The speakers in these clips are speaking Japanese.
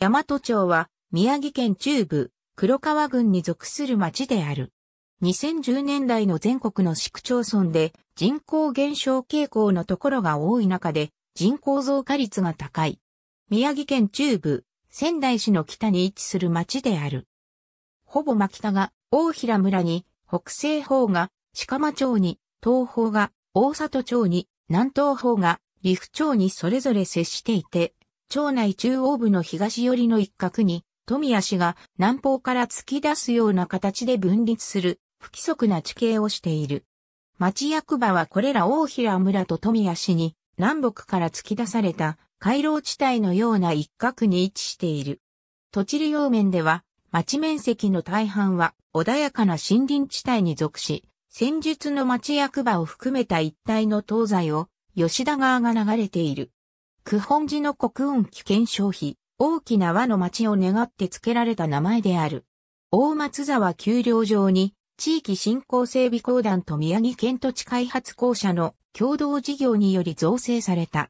大和町は宮城県中部黒川郡に属する町である。2010年代の全国の市区町村で人口減少傾向のところが多い中で人口増加率が高い。宮城県中部仙台市の北に位置する町である。ほぼ真北が大平村に、北西方が鹿間町に、東方が大里町に、南東方が利府町にそれぞれ接していて、町内中央部の東寄りの一角に、富谷市が南方から突き出すような形で分立する不規則な地形をしている。町役場はこれら大平村と富谷市に南北から突き出された回廊地帯のような一角に位置している。土地利用面では町面積の大半は穏やかな森林地帯に属し、戦術の町役場を含めた一帯の東西を吉田川が流れている。九本寺の国運危険消費、大きな和の町を願って付けられた名前である。大松沢丘陵上に、地域振興整備公団と宮城県土地開発公社の共同事業により造成された。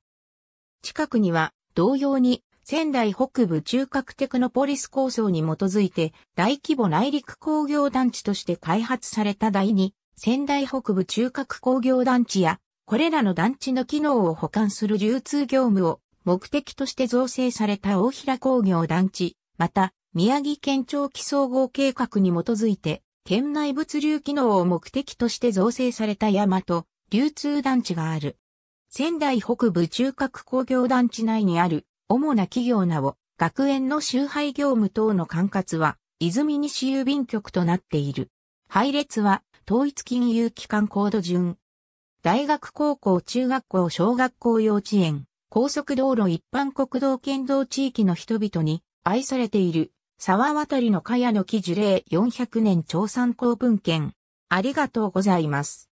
近くには、同様に、仙台北部中核テクノポリス構想に基づいて、大規模内陸工業団地として開発された第二、仙台北部中核工業団地や、これらの団地の機能を保管する流通業務を目的として造成された大平工業団地、また、宮城県長期総合計画に基づいて、県内物流機能を目的として造成された山と流通団地がある。仙台北部中核工業団地内にある主な企業なお、学園の集配業務等の管轄は、泉西郵便局となっている。配列は、統一金融機関コード順。大学高校中学校小学校幼稚園、高速道路一般国道県道地域の人々に愛されている沢渡りの茅の木樹齢400年長参考文献。ありがとうございます。